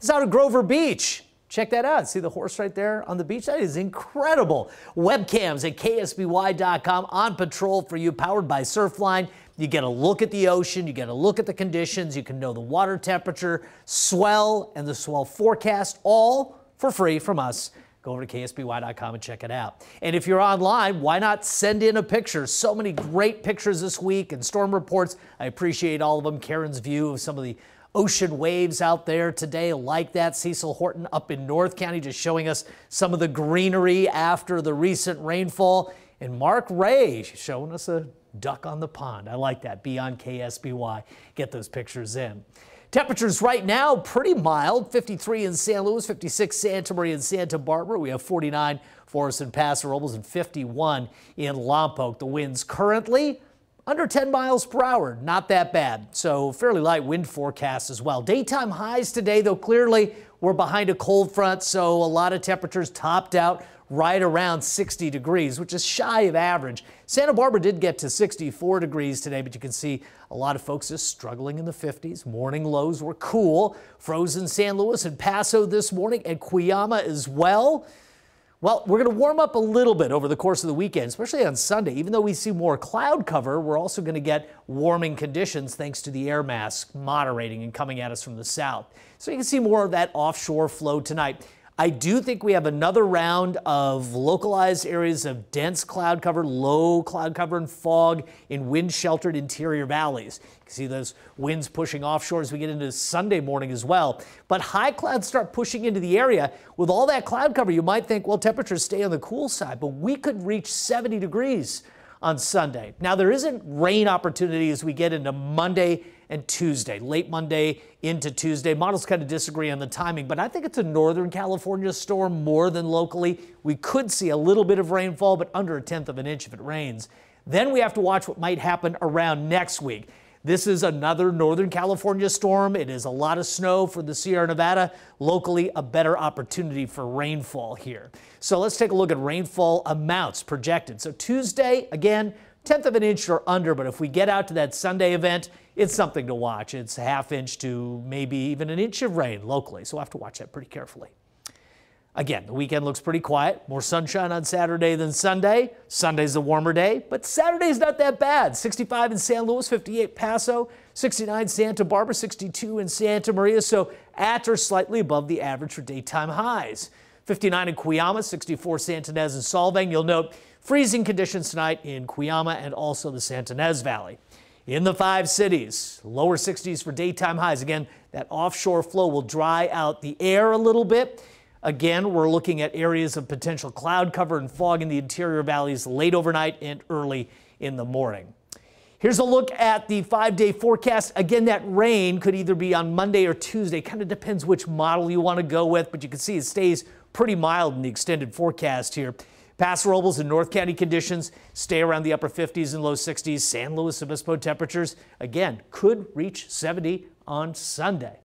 is out of Grover Beach. Check that out. See the horse right there on the beach? That is incredible. Webcams at ksby.com on patrol for you, powered by Surfline. You get a look at the ocean, you get a look at the conditions, you can know the water temperature, swell, and the swell forecast, all for free from us. Go over to ksby.com and check it out. And if you're online, why not send in a picture? So many great pictures this week and storm reports. I appreciate all of them. Karen's view of some of the ocean waves out there today like that. Cecil Horton up in North County just showing us some of the greenery after the recent rainfall. And Mark Ray showing us a duck on the pond. I like that. Be on KSBY. Get those pictures in. Temperatures right now pretty mild. 53 in San Luis, 56 Santa Maria and Santa Barbara. We have 49 for us in Paso Robles and 51 in Lompoc. The winds currently under 10 miles per hour. Not that bad. So fairly light wind forecast as well. Daytime highs today, though clearly we're behind a cold front, so a lot of temperatures topped out right around 60 degrees, which is shy of average. Santa Barbara did get to 64 degrees today, but you can see a lot of folks just struggling in the 50s. Morning lows were cool. Frozen San Luis and Paso this morning and Cuyama as well. Well, we're going to warm up a little bit over the course of the weekend, especially on Sunday. Even though we see more cloud cover, we're also going to get warming conditions thanks to the air mass moderating and coming at us from the south. So you can see more of that offshore flow tonight. I do think we have another round of localized areas of dense cloud cover, low cloud cover and fog in wind sheltered interior valleys. You can see those winds pushing offshore as we get into Sunday morning as well. But high clouds start pushing into the area. With all that cloud cover, you might think, well, temperatures stay on the cool side, but we could reach 70 degrees on Sunday. Now, there isn't rain opportunity as we get into Monday and Tuesday, late Monday into Tuesday. Models kind of disagree on the timing, but I think it's a Northern California storm more than locally. We could see a little bit of rainfall, but under a tenth of an inch if it rains. Then we have to watch what might happen around next week. This is another Northern California storm. It is a lot of snow for the Sierra Nevada. Locally, a better opportunity for rainfall here. So let's take a look at rainfall amounts projected. So Tuesday, again, tenth of an inch or under, but if we get out to that Sunday event, it's something to watch. It's a half inch to maybe even an inch of rain locally, so we'll have to watch that pretty carefully. Again, the weekend looks pretty quiet. More sunshine on Saturday than Sunday. Sunday's a warmer day, but Saturday's not that bad. 65 in San Luis, 58 Paso, 69 Santa Barbara, 62 in Santa Maria, so at or slightly above the average for daytime highs. 59 in Cuyama, 64 Santa Ynez and Solvang. You'll note freezing conditions tonight in Cuyama and also the Santa Ynez Valley. In the five cities, lower 60s for daytime highs. Again, that offshore flow will dry out the air a little bit. Again, we're looking at areas of potential cloud cover and fog in the interior valleys late overnight and early in the morning. Here's a look at the five day forecast. Again, that rain could either be on Monday or Tuesday. Kind of depends which model you want to go with, but you can see it stays pretty mild in the extended forecast here. Paso Robles and North County conditions stay around the upper 50s and low 60s. San Luis Obispo temperatures, again, could reach 70 on Sunday.